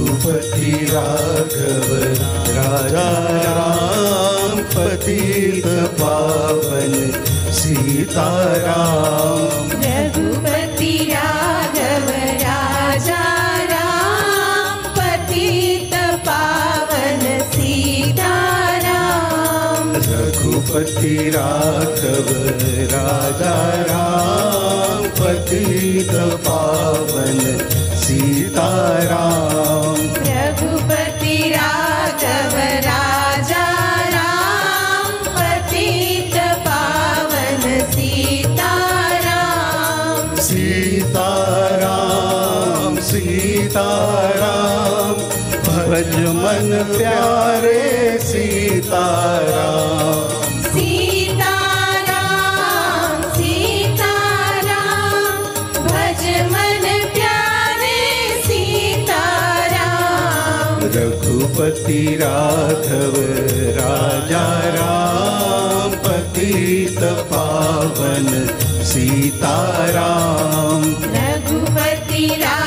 रघुपति राघव राजा राम पति पावन सीताराम। रघुपति राघव राजा राम पति पावन सीताराम। रघुपति राघव राजा राम पति पावन सीताराम। सीताराम भज मन प्यारे सीताराम। सीताराम सीताराम भज मन प्यारे सीताराम। रघुपति राघव राजा राम पतित पावन सीताराम। रघुपति राघव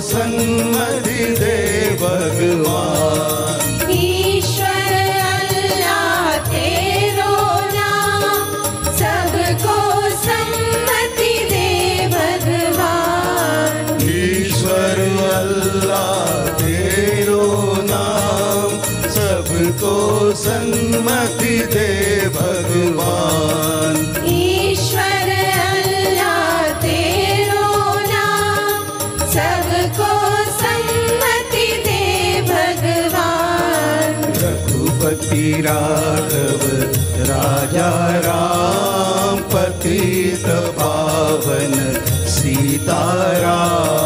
सन्मति दे भगवान। ईश्वर अल्लाह तेरो नाम सबको सम्मति दे भगवान। ईश्वर अल्लाह तेरो नाम सबको सन्मति दे भगवान। रघुपति राघव राजा राम पतित पावन सीताराम